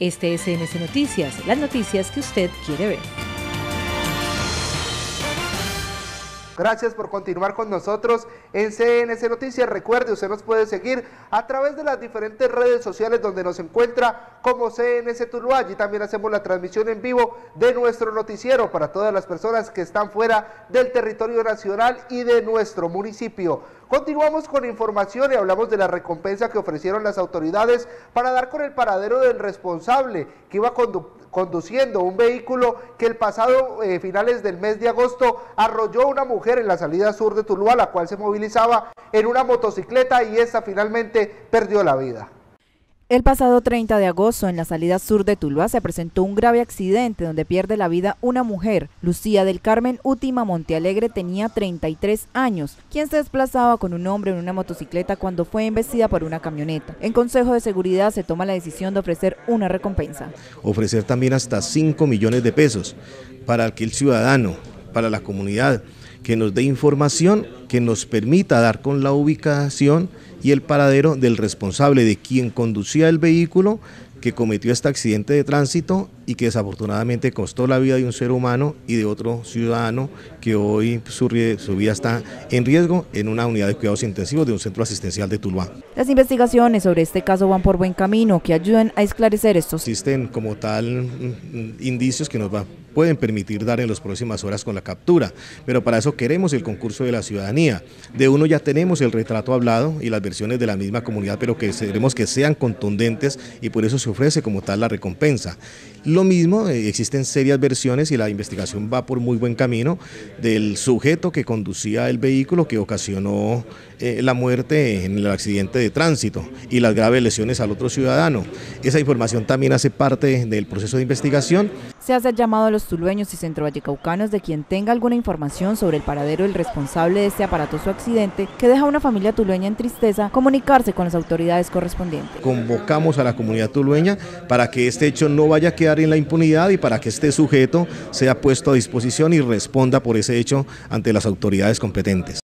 Este es CNC Noticias, las noticias que usted quiere ver. Gracias por continuar con nosotros en CNC Noticias. Recuerde, usted nos puede seguir a través de las diferentes redes sociales donde nos encuentra como CNC Tuluá. Allí también hacemos la transmisión en vivo de nuestro noticiero para todas las personas que están fuera del territorio nacional y de nuestro municipio. Continuamos con información y hablamos de la recompensa que ofrecieron las autoridades para dar con el paradero del responsable que iba conduciendo un vehículo que el pasado eh, finales del mes de agosto arrolló una mujer en la salida sur de Tuluá, la cual se movilizaba en una motocicleta y esta finalmente perdió la vida. El pasado 30 de agosto, en la salida sur de Tuluá, se presentó un grave accidente donde pierde la vida una mujer. Lucía del Carmen Última Montealegre tenía 33 años, quien se desplazaba con un hombre en una motocicleta cuando fue embestida por una camioneta. En Consejo de Seguridad se toma la decisión de ofrecer una recompensa. Ofrecer también hasta 5 millones de pesos para que el ciudadano, para la comunidad, que nos dé información que nos permita dar con la ubicación y el paradero del responsable de quien conducía el vehículo que cometió este accidente de tránsito y que desafortunadamente costó la vida de un ser humano y de otro ciudadano que hoy su, vida está en riesgo en una unidad de cuidados intensivos de un centro asistencial de Tuluá. Las investigaciones sobre este caso van por buen camino que ayudan a esclarecer estos. Existen como tal mm, mm, indicios que nos pueden permitir dar en las próximas horas con la captura, pero para eso queremos el concurso de la ciudadanía. De uno ya tenemos el retrato hablado y las versiones de la misma comunidad, pero que queremos que sean contundentes y por eso se ofrece como tal la recompensa. Lo mismo, eh, existen serias versiones y la investigación va por muy buen camino del sujeto que conducía el vehículo que ocasionó eh, la muerte en el accidente de tránsito y las graves lesiones al otro ciudadano. Esa información también hace parte del proceso de investigación. Se hace llamado a los tulueños y centrovallecaucanos de quien tenga alguna información sobre el paradero del responsable de este aparatoso accidente que deja a una familia tulueña en tristeza, comunicarse con las autoridades correspondientes. Convocamos a la comunidad tulueña para que este hecho no vaya a quedar en la impunidad y para que este sujeto sea puesto a disposición y responda por ese hecho ante las autoridades competentes.